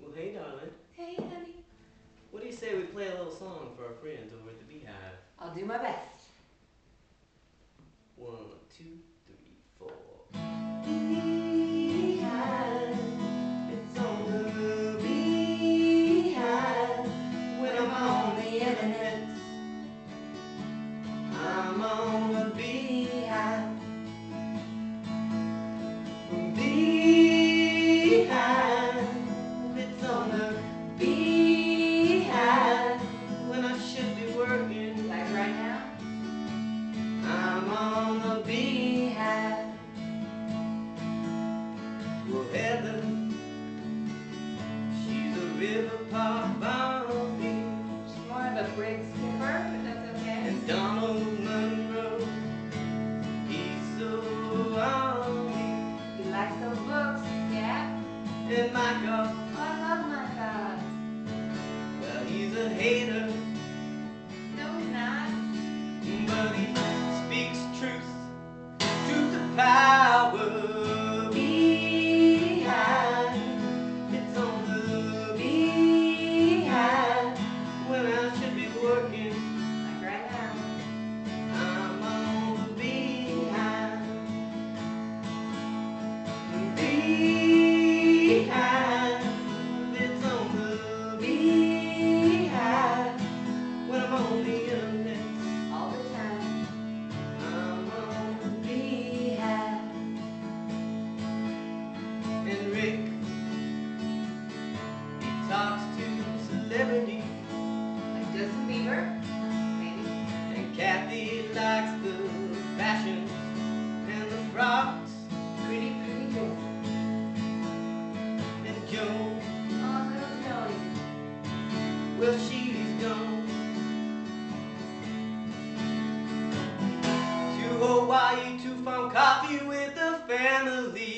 Well, hey, darling. Hey, honey. What do you say we play a little song for our friends over at the Beehive? I'll do my best. One, two, three, four. Beehive, It's on the Beehive. When I'm on the internet, I'm on the Beehive. She's a river park more of a brig skipper, but that's okay. And Donald Monroe, he's so He likes those books. Yeah. And Oh, I love my well, he's a hater, and Rick. He talks to celebrities like Justin Bieber, maybe. And Kathy likes the fashions and the frocks. Pretty, pretty Joe. And Joe. Oh, little Joey. Well, she's gone. To Hawaii to farm coffee with the family.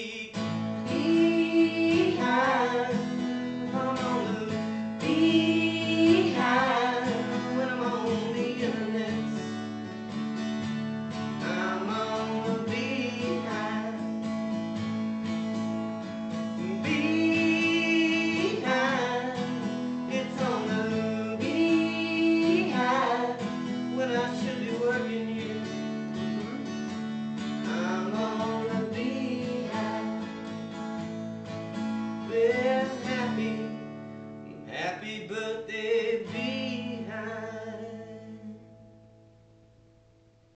birthday be?